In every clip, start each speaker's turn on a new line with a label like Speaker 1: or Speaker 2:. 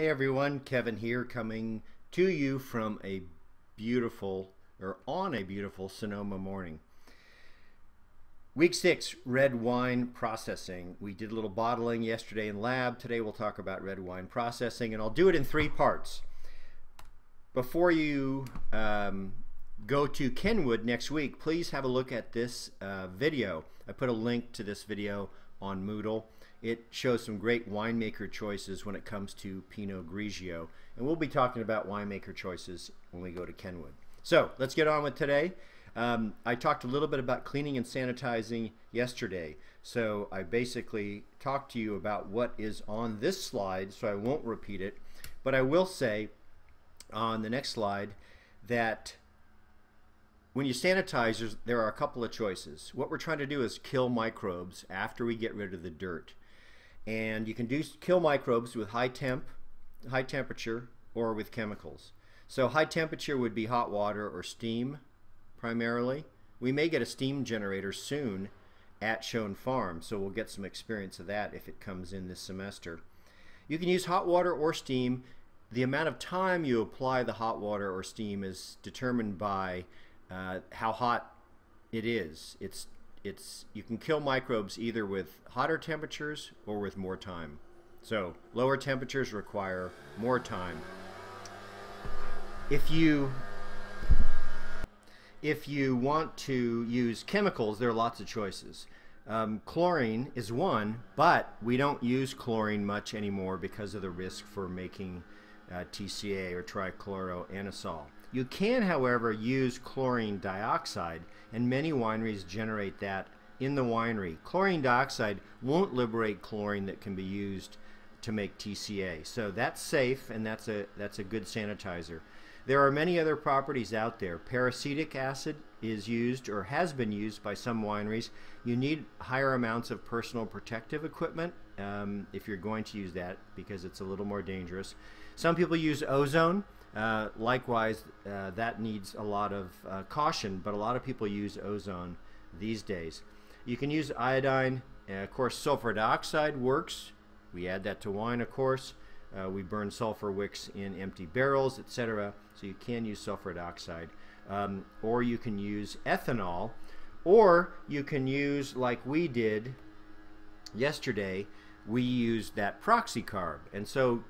Speaker 1: Hey everyone, Kevin here coming to you from a beautiful or on a beautiful Sonoma morning. Week six, red wine processing. We did a little bottling yesterday in lab. Today we'll talk about red wine processing and I'll do it in three parts. Before you um, go to Kenwood next week, please have a look at this uh, video. I put a link to this video on Moodle. It shows some great winemaker choices when it comes to Pinot Grigio. And we'll be talking about winemaker choices when we go to Kenwood. So let's get on with today. Um, I talked a little bit about cleaning and sanitizing yesterday. So I basically talked to you about what is on this slide, so I won't repeat it. But I will say on the next slide that when you sanitize, there are a couple of choices. What we're trying to do is kill microbes after we get rid of the dirt and you can do kill microbes with high temp, high temperature, or with chemicals. So high temperature would be hot water or steam, primarily. We may get a steam generator soon at Shone Farm, so we'll get some experience of that if it comes in this semester. You can use hot water or steam. The amount of time you apply the hot water or steam is determined by uh, how hot it is. It's it's you can kill microbes either with hotter temperatures or with more time. So lower temperatures require more time. If you if you want to use chemicals, there are lots of choices. Um, chlorine is one, but we don't use chlorine much anymore because of the risk for making uh, TCA or trichloroanisole. You can, however, use chlorine dioxide, and many wineries generate that in the winery. Chlorine dioxide won't liberate chlorine that can be used to make TCA. So that's safe and that's a that's a good sanitizer. There are many other properties out there. Peracetic acid is used or has been used by some wineries. You need higher amounts of personal protective equipment um, if you're going to use that because it's a little more dangerous. Some people use ozone. Uh, likewise, uh, that needs a lot of uh, caution, but a lot of people use ozone these days. You can use iodine. of course, sulfur dioxide works. We add that to wine, of course. Uh, we burn sulfur wicks in empty barrels, etc. So you can use sulfur dioxide. Um, or you can use ethanol. Or you can use, like we did yesterday, we used that proxycarb. And so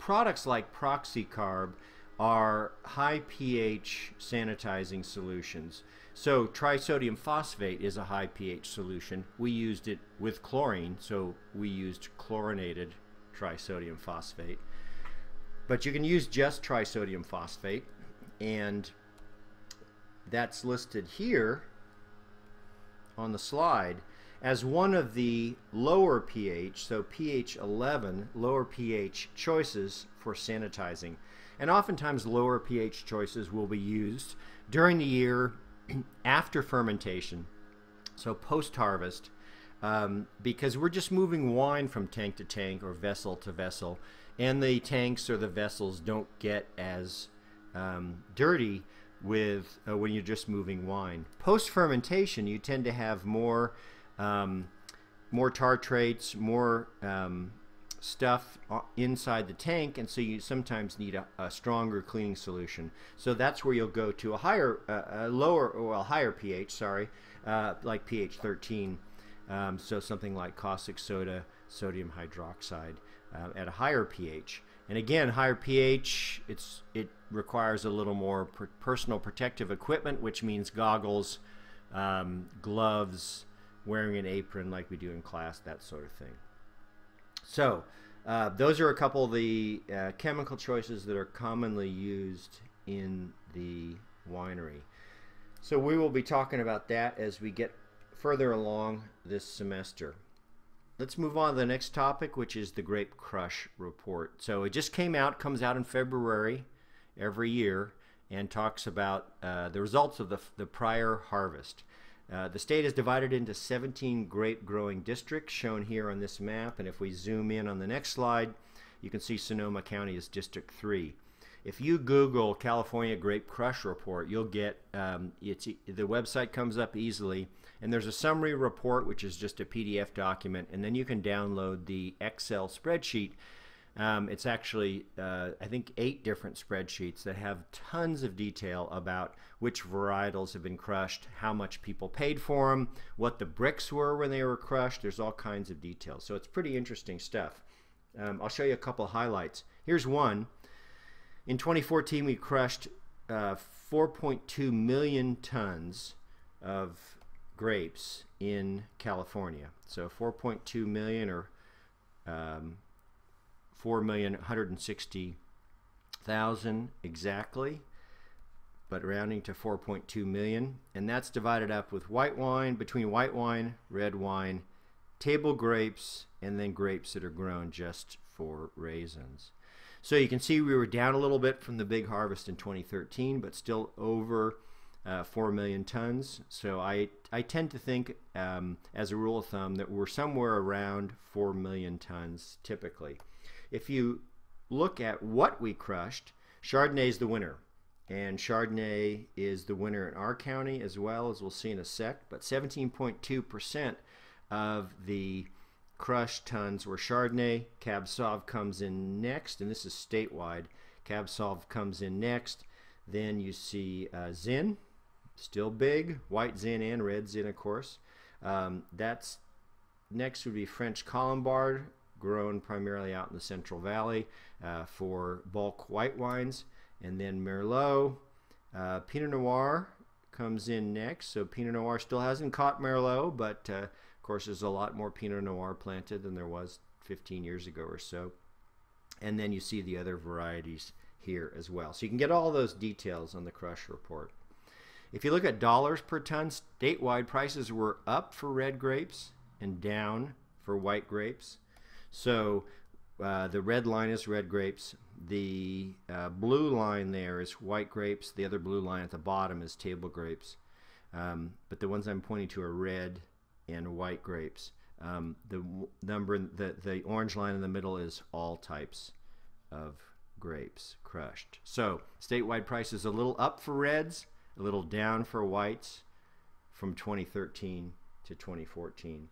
Speaker 1: products like proxycarb are high pH sanitizing solutions. So trisodium phosphate is a high pH solution. We used it with chlorine, so we used chlorinated trisodium phosphate. But you can use just trisodium phosphate, and that's listed here on the slide as one of the lower pH, so pH 11, lower pH choices for sanitizing. And oftentimes lower pH choices will be used during the year after fermentation, so post-harvest, um, because we're just moving wine from tank to tank or vessel to vessel, and the tanks or the vessels don't get as um, dirty with uh, when you're just moving wine. Post fermentation, you tend to have more um, more tartrates, more um, stuff inside the tank, and so you sometimes need a, a stronger cleaning solution. So that's where you'll go to a higher, uh, a lower, well, higher pH, sorry, uh, like pH 13. Um, so something like caustic soda, sodium hydroxide uh, at a higher pH. And again, higher pH, it's it requires a little more per personal protective equipment, which means goggles, um, gloves, wearing an apron like we do in class, that sort of thing. So, uh, those are a couple of the uh, chemical choices that are commonly used in the winery. So we will be talking about that as we get further along this semester. Let's move on to the next topic, which is the Grape Crush Report. So it just came out, comes out in February every year, and talks about uh, the results of the, the prior harvest. Uh, the state is divided into 17 grape growing districts shown here on this map and if we zoom in on the next slide you can see Sonoma County is District 3. If you Google California Grape Crush Report you'll get um, the website comes up easily and there's a summary report which is just a PDF document and then you can download the Excel spreadsheet Um, it's actually, uh, I think, eight different spreadsheets that have tons of detail about which varietals have been crushed, how much people paid for them, what the Brix were when they were crushed. There's all kinds of details. So it's pretty interesting stuff. Um, I'll show you a couple highlights. Here's one. In 2014, we crushed uh, 4.2 million tons of grapes in California. So 4.2 million or um, 4,160,000 exactly, but rounding to 4.2 million. And that's divided up with white wine, between white wine, red wine, table grapes, and then grapes that are grown just for raisins. So you can see we were down a little bit from the big harvest in 2013, but still over uh, 4 million tons. So I, I tend to think, um, as a rule of thumb, that we're somewhere around 4 million tons typically. If you look at what we crushed, Chardonnay is the winner. And Chardonnay is the winner in our county as well, as we'll see in a sec. But 17.2% of the crushed tons were Chardonnay. Cab Sauv comes in next, and this is statewide. Cab Sauv comes in next. Then you see uh, Zin, still big. White Zin and red Zin, of course. Um, that's next would be French Colombard, grown primarily out in the Central Valley uh, for bulk white wines. And then Merlot. Uh, Pinot Noir comes in next. So Pinot Noir still hasn't caught Merlot, but uh, of course there's a lot more Pinot Noir planted than there was 15 years ago or so. And then you see the other varieties here as well. So you can get all those details on the crush report. If you look at dollars per ton, statewide prices were up for red grapes and down for white grapes. So uh, the red line is red grapes. The uh, blue line there is white grapes. The other blue line at the bottom is table grapes. Um, but the ones I'm pointing to are red and white grapes. Um, the number, the, the orange line in the middle is all types of grapes crushed. So statewide prices a little up for reds, a little down for whites from 2013 to 2014.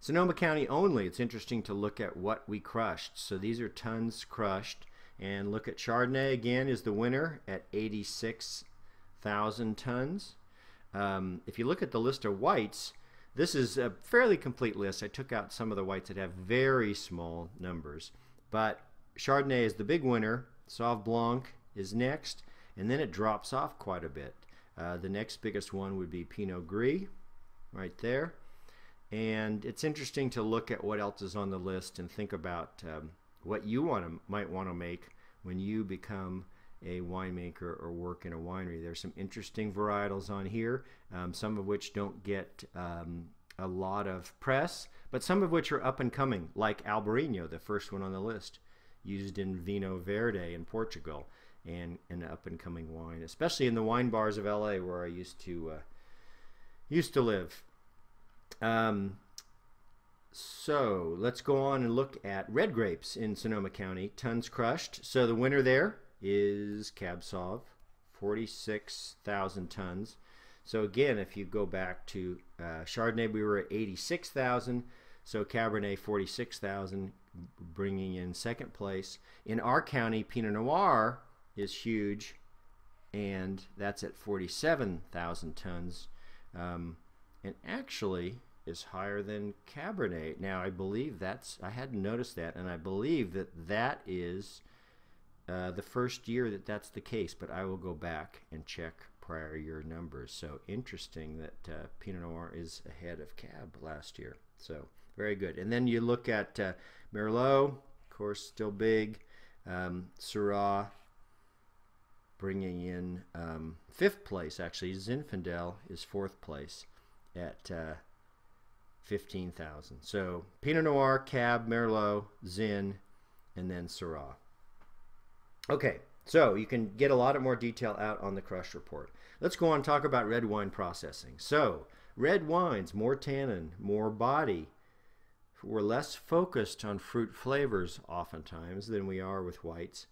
Speaker 1: Sonoma County only, it's interesting to look at what we crushed. So these are tons crushed. And look at Chardonnay again is the winner at 86,000 tons. Um, if you look at the list of whites, this is a fairly complete list. I took out some of the whites that have very small numbers. But Chardonnay is the big winner. Sauv Blanc is next. And then it drops off quite a bit. Uh, the next biggest one would be Pinot Gris, right there. And it's interesting to look at what else is on the list and think about um, what you want to might want to make when you become a winemaker or work in a winery. There's some interesting varietals on here, um, some of which don't get um, a lot of press, but some of which are up and coming, like Albarino, the first one on the list, used in Vinho Verde in Portugal, and an up and coming wine, especially in the wine bars of LA where I used to uh, used to live. Um, so let's go on and look at red grapes in Sonoma County. Tons crushed. So the winner there is Cab Sauv, 46,000 tons. So again, if you go back to uh, Chardonnay, we were at 86,000. So Cabernet, 46,000, bringing in second place. In our county, Pinot Noir is huge, and that's at 47,000 tons. Um, and actually is higher than Cabernet. Now, I believe that's, I hadn't noticed that, and I believe that that is uh, the first year that that's the case, but I will go back and check prior year numbers. So interesting that uh, Pinot Noir is ahead of Cab last year. So very good. And then you look at uh, Merlot, of course, still big. Um, Syrah bringing in um, fifth place, actually. Zinfandel is fourth place at uh, 15,000. So Pinot Noir, Cab, Merlot, Zin, and then Syrah. Okay, so you can get a lot of more detail out on the crush report. Let's go on and talk about red wine processing. So red wines, more tannin, more body. We're less focused on fruit flavors oftentimes than we are with whites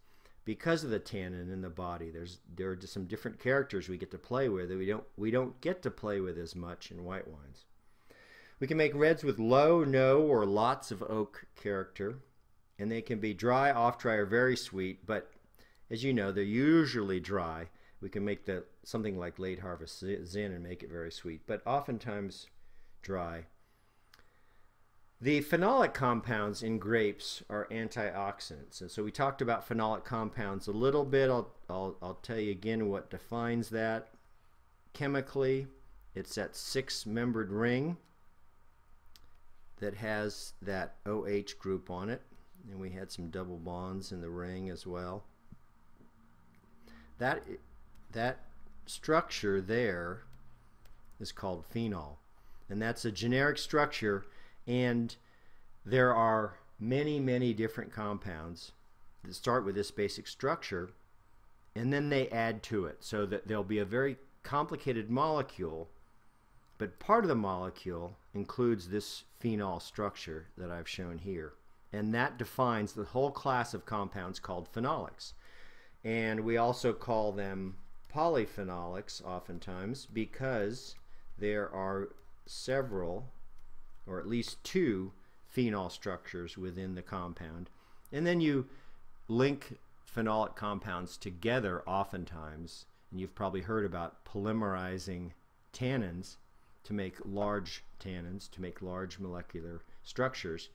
Speaker 1: because of the tannin in the body. There's there are just some different characters we get to play with that we don't we don't get to play with as much in white wines. We can make reds with low, no, or lots of oak character. and they can be dry, off dry, or very sweet. But as you know, they're usually dry. We can make the something like late harvest zin and make it very sweet, but oftentimes dry. The phenolic compounds in grapes are antioxidants. And so we talked about phenolic compounds a little bit. I'll, I'll, I'll tell you again what defines that. Chemically, it's that six-membered ring that has that OH group on it. And we had some double bonds in the ring as well. That, that structure there is called phenol. And that's a generic structure and there are many, many different compounds that start with this basic structure and then they add to it so that there'll be a very complicated molecule but part of the molecule includes this phenol structure that I've shown here. And that defines the whole class of compounds called phenolics. And we also call them polyphenolics oftentimes because there are several or at least two phenol structures within the compound. And then you link phenolic compounds together oftentimes, and you've probably heard about polymerizing tannins to make large tannins, to make large molecular structures.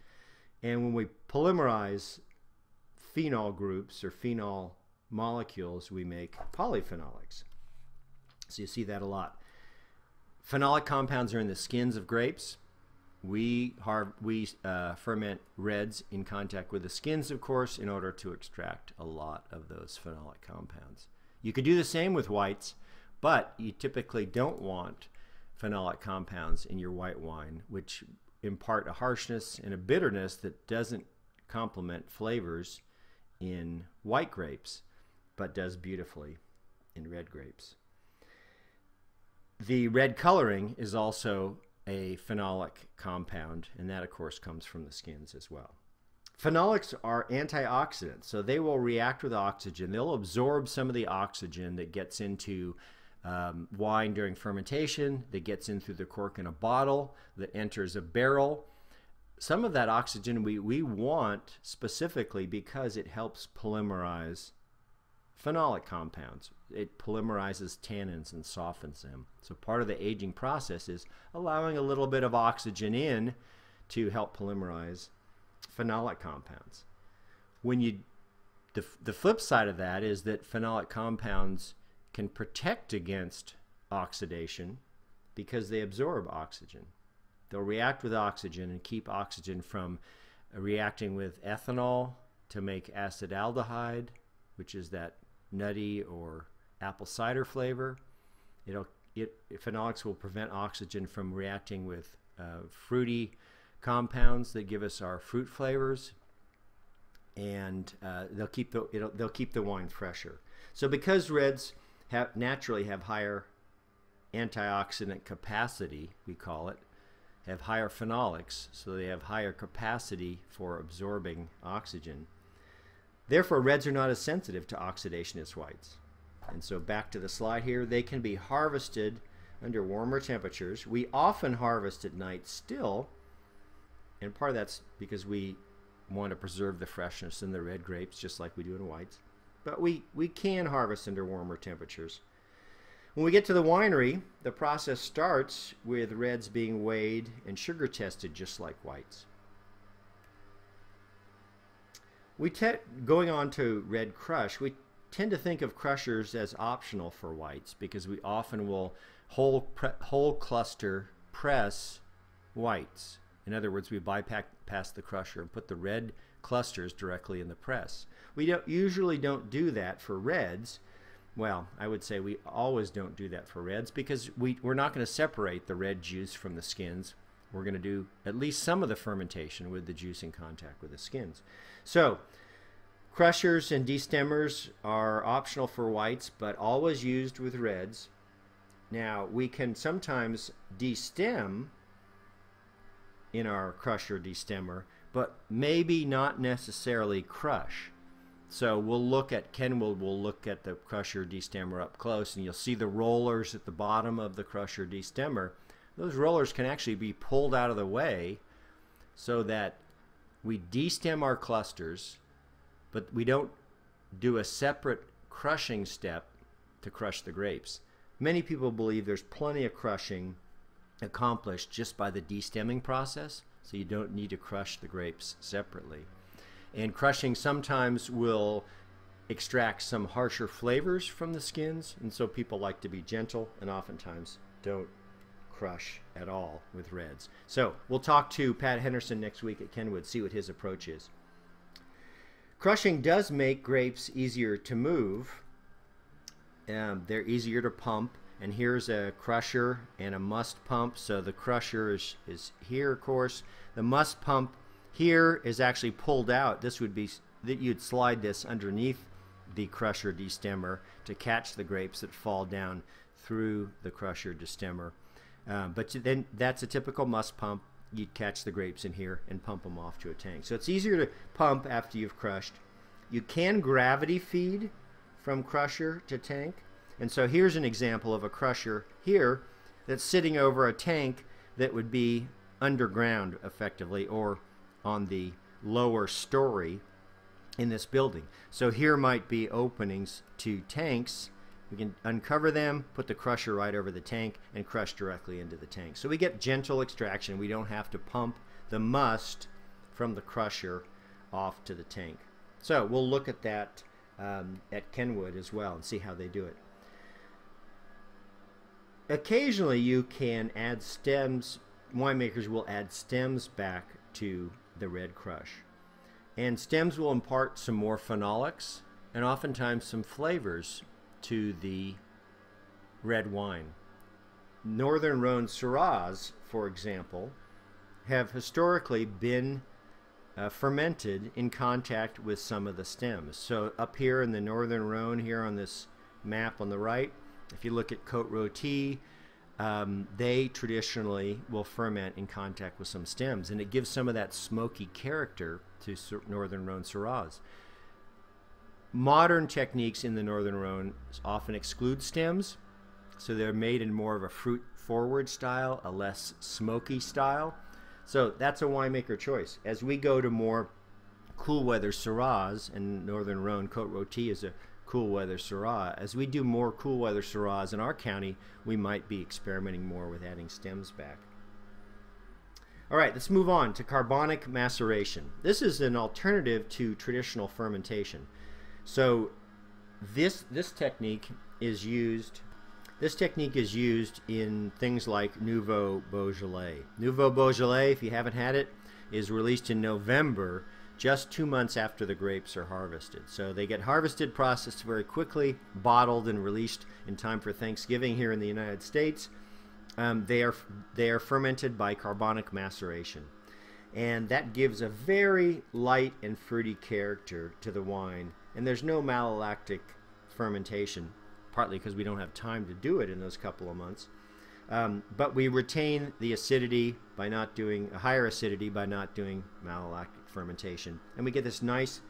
Speaker 1: And when we polymerize phenol groups or phenol molecules, we make polyphenolics. So you see that a lot. Phenolic compounds are in the skins of grapes. We, we uh, ferment reds in contact with the skins, of course, in order to extract a lot of those phenolic compounds. You could do the same with whites, but you typically don't want phenolic compounds in your white wine, which impart a harshness and a bitterness that doesn't complement flavors in white grapes, but does beautifully in red grapes. The red coloring is also a phenolic compound, and that, of course, comes from the skins as well. Phenolics are antioxidants, so they will react with oxygen. They'll absorb some of the oxygen that gets into um, wine during fermentation, that gets in through the cork in a bottle, that enters a barrel. Some of that oxygen we, we want specifically because it helps polymerize phenolic compounds. It polymerizes tannins and softens them. So part of the aging process is allowing a little bit of oxygen in to help polymerize phenolic compounds. When you the, the flip side of that is that phenolic compounds can protect against oxidation because they absorb oxygen. They'll react with oxygen and keep oxygen from reacting with ethanol to make acetaldehyde, which is that nutty or apple cider flavor. It'll, it, phenolics will prevent oxygen from reacting with uh, fruity compounds that give us our fruit flavors, and uh, they'll keep the they'll keep the wine fresher. So because reds have naturally have higher antioxidant capacity, we call it, have higher phenolics, so they have higher capacity for absorbing oxygen. Therefore, reds are not as sensitive to oxidation as whites. And so back to the slide here, they can be harvested under warmer temperatures. We often harvest at night still, and part of that's because we want to preserve the freshness in the red grapes just like we do in whites. But we, we can harvest under warmer temperatures. When we get to the winery, the process starts with reds being weighed and sugar tested just like whites. We going on to red crush, we tend to think of crushers as optional for whites because we often will whole whole cluster press whites. In other words, we bypass the crusher and put the red clusters directly in the press. We don't usually don't do that for reds. Well, I would say we always don't do that for reds because we, we're not going to separate the red juice from the skins. We're going to do at least some of the fermentation with the juice in contact with the skins. So crushers and destemmers are optional for whites, but always used with reds. Now, we can sometimes destem in our crusher destemmer, but maybe not necessarily crush. So we'll look at, Ken will, will look at the crusher destemmer up close and you'll see the rollers at the bottom of the crusher destemmer. Those rollers can actually be pulled out of the way so that we destem our clusters, but we don't do a separate crushing step to crush the grapes. Many people believe there's plenty of crushing accomplished just by the destemming process, so you don't need to crush the grapes separately. And crushing sometimes will extract some harsher flavors from the skins, and so people like to be gentle and oftentimes don't crush at all with reds. So we'll talk to Pat Henderson next week at Kenwood, see what his approach is. Crushing does make grapes easier to move. Um, they're easier to pump. And here's a crusher and a must pump. So the crusher is, is here, of course. The must pump here is actually pulled out. This would be that you'd slide this underneath the crusher destemmer to catch the grapes that fall down through the crusher destemmer. Uh, but then that's a typical must pump. You'd catch the grapes in here and pump them off to a tank. So it's easier to pump after you've crushed. You can gravity feed from crusher to tank. And so here's an example of a crusher here that's sitting over a tank that would be underground effectively or on the lower story in this building. So here might be openings to tanks. We can uncover them, put the crusher right over the tank, and crush directly into the tank. So we get gentle extraction. We don't have to pump the must from the crusher off to the tank. So we'll look at that um, at Kenwood as well and see how they do it. Occasionally you can add stems, winemakers will add stems back to the red crush. And stems will impart some more phenolics and oftentimes some flavors to the red wine. Northern Rhone Syrahs, for example, have historically been uh, fermented in contact with some of the stems. So up here in the Northern Rhone, here on this map on the right, if you look at Côte Rôtie, um, they traditionally will ferment in contact with some stems, and it gives some of that smoky character to Northern Rhone Syrahs. Modern techniques in the Northern Rhone often exclude stems, so they're made in more of a fruit forward style, a less smoky style. So that's a winemaker choice. As we go to more cool weather Syrahs, and Northern Rhone Côte Rôtie is a cool weather Syrah, as we do more cool weather Syrahs in our county, we might be experimenting more with adding stems back. All right, let's move on to carbonic maceration. This is an alternative to traditional fermentation. So this this technique is used this technique is used in things like Nouveau Beaujolais. Nouveau Beaujolais, if you haven't had it, is released in November, just two months after the grapes are harvested. So they get harvested, processed very quickly, bottled, and released in time for Thanksgiving here in the United States. Um, they are they are fermented by carbonic maceration, and that gives a very light and fruity character to the wine. And there's no malolactic fermentation, partly because we don't have time to do it in those couple of months. Um, but we retain the acidity by not doing a higher acidity by not doing malolactic fermentation, and we get this nice,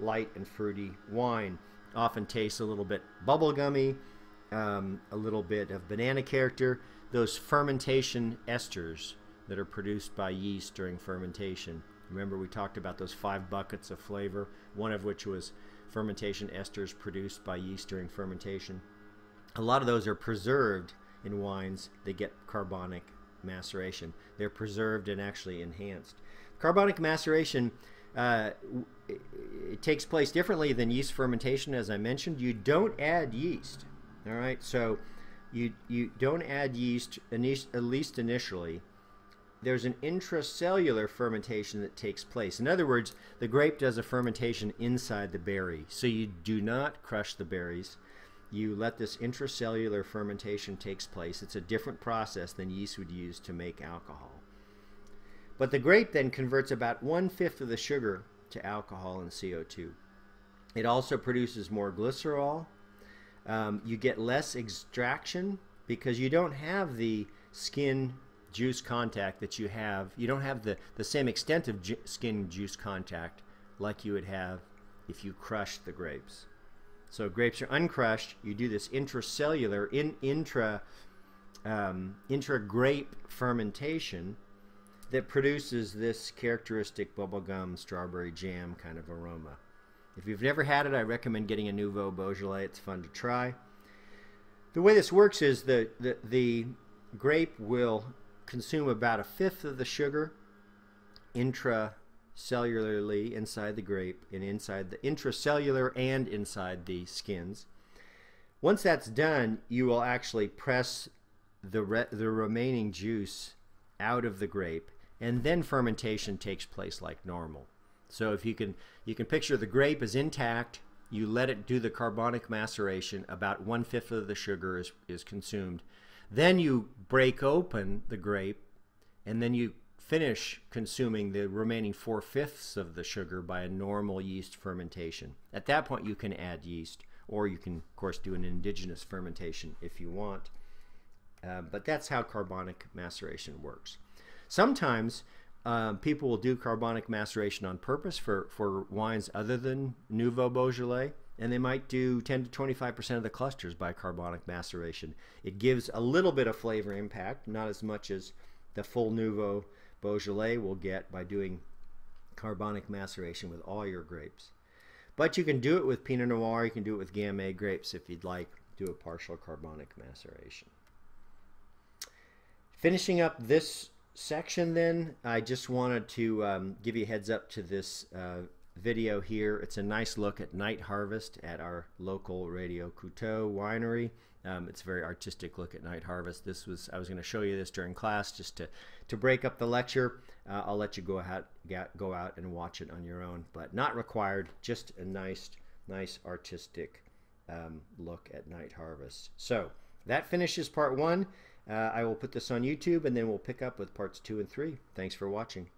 Speaker 1: light and fruity wine. Often tastes a little bit bubblegummy, um, a little bit of banana character, those fermentation esters that are produced by yeast during fermentation. Remember we talked about those five buckets of flavor, one of which was fermentation esters produced by yeast during fermentation. A lot of those are preserved in wines. They get carbonic maceration. They're preserved and actually enhanced. Carbonic maceration uh, it takes place differently than yeast fermentation, as I mentioned. You don't add yeast. All right, so you you don't add yeast at least initially. There's an intracellular fermentation that takes place. In other words, the grape does a fermentation inside the berry. So you do not crush the berries. You let this intracellular fermentation takes place. It's a different process than yeast would use to make alcohol. But the grape then converts about one-fifth of the sugar to alcohol and CO2. It also produces more glycerol um, you get less extraction because you don't have the skin juice contact that you have. You don't have the, the same extent of ju skin juice contact like you would have if you crushed the grapes. So grapes are uncrushed. You do this intracellular, in, intra, um, intra grape fermentation, that produces this characteristic bubblegum strawberry jam kind of aroma. If you've never had it, I recommend getting a Nouveau Beaujolais. It's fun to try. The way this works is the, the, the grape will consume about a fifth of the sugar intracellularly inside the grape and inside the intracellular and inside the skins. Once that's done, you will actually press the, re the remaining juice out of the grape and then fermentation takes place like normal. So if you can you can picture the grape is intact, you let it do the carbonic maceration, about one fifth of the sugar is, is consumed. Then you break open the grape and then you finish consuming the remaining four fifths of the sugar by a normal yeast fermentation. At that point you can add yeast or you can of course do an indigenous fermentation if you want. Uh, but that's how carbonic maceration works. Sometimes um, people will do carbonic maceration on purpose for, for wines other than Nouveau Beaujolais, and they might do 10 to 25% of the clusters by carbonic maceration. It gives a little bit of flavor impact, not as much as the full Nouveau Beaujolais will get by doing carbonic maceration with all your grapes. But you can do it with Pinot Noir, you can do it with Gamay grapes if you'd like, do a partial carbonic maceration. Finishing up this section then, I just wanted to um, give you a heads up to this uh, video here. It's a nice look at night harvest at our local Radio-Coteau winery. Um, it's a very artistic look at night harvest. This was I was going to show you this during class just to to break up the lecture. Uh, I'll let you go out go out and watch it on your own, but not required. Just a nice nice artistic um, look at night harvest. So that finishes part one. Uh, I will put this on YouTube and then we'll pick up with parts two and three. Thanks for watching.